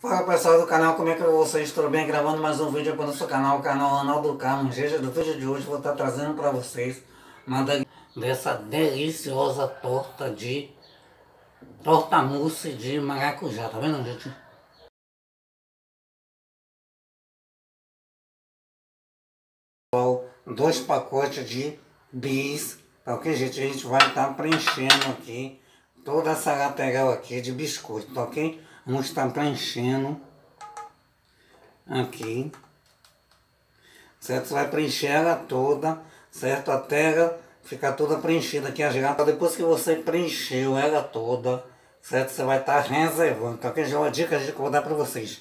Fala pessoal do canal, como é que vocês? Tudo bem? Gravando mais um vídeo para o nosso canal, o canal Ronaldo Carmo. Gente, no vídeo de hoje vou estar trazendo para vocês uma dessa deliciosa torta de torta mousse de maracujá, tá vendo gente? Dois pacotes de bis, tá ok gente? A gente vai estar preenchendo aqui toda essa lateral aqui de biscoito, tá ok? Vamos estar preenchendo aqui, certo? Você vai preencher ela toda, certo? Até ela ficar toda preenchida aqui a girafa. Depois que você preencheu ela toda, certo? Você vai estar reservando. Então aqui já é uma dica que eu vou dar para vocês.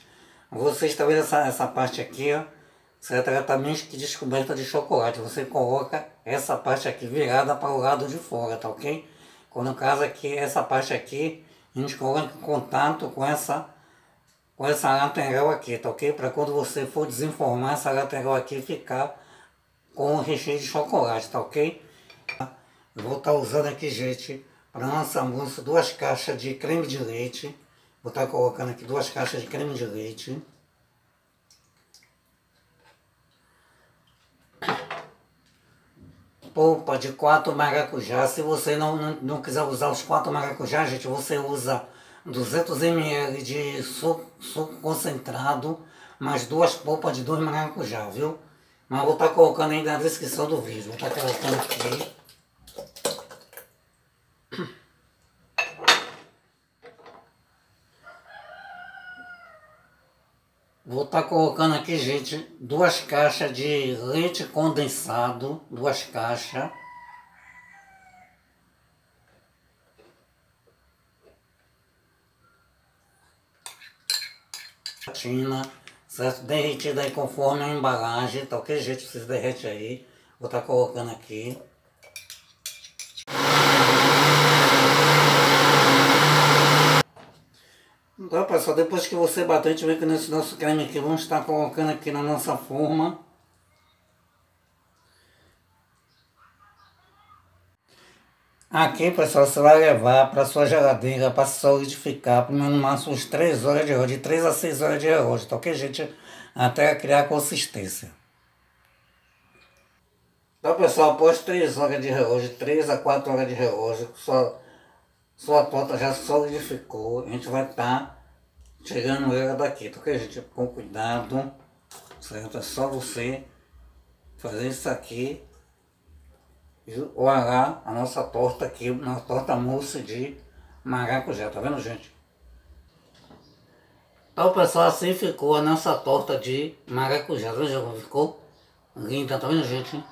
Vocês vendo essa, essa parte aqui, ó, certo? Ela está meio que descoberta de chocolate. Você coloca essa parte aqui virada para o lado de fora, tá ok? Quando no caso aqui, essa parte aqui, gente coloca em contato com essa, com essa lateral aqui, tá ok? Para quando você for desenformar essa lateral aqui ficar com o recheio de chocolate, tá ok? Eu vou estar tá usando aqui, gente, para nossa moça, duas caixas de creme de leite. Vou estar tá colocando aqui duas caixas de creme de leite. Polpa de quatro maracujá. Se você não, não, não, quiser usar os quatro maracujá, gente, você usa 200 ml de suco, suco concentrado, mais duas polpas de dois maracujá, viu? Mas vou estar tá colocando aí na descrição do vídeo. Vou estar tá colocando aqui. Vou estar tá colocando aqui, gente, duas caixas de leite condensado, duas caixas. Tina, certo? Derretida aí conforme a embalagem, tá ok, gente? Vocês derretem aí. Vou estar colocando aqui. Então pessoal, depois que você bater, a gente vê que nesse nosso creme aqui, vamos estar colocando aqui na nossa forma. Aqui pessoal, você vai levar para sua geladeira para solidificar por no máximo uns 3 horas de relógio, de 3 a 6 horas de relógio, tá ok gente? Até criar consistência. Então pessoal, após 3 horas de relógio, 3 a 4 horas de relógio, sua, sua torta já solidificou, a gente vai estar tá tirando ela daqui, tá ok gente? Com cuidado, certo? É só você fazer isso aqui e olhar a nossa torta aqui, uma torta mousse de maracujá, tá vendo gente? Então pessoal, assim ficou a nossa torta de maracujá, veja como ficou linda, tá vendo gente?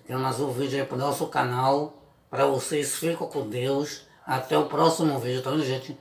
Aqui mais um vídeo aí pro nosso canal, para vocês, fiquem com Deus, até o próximo vídeo, tá vendo gente?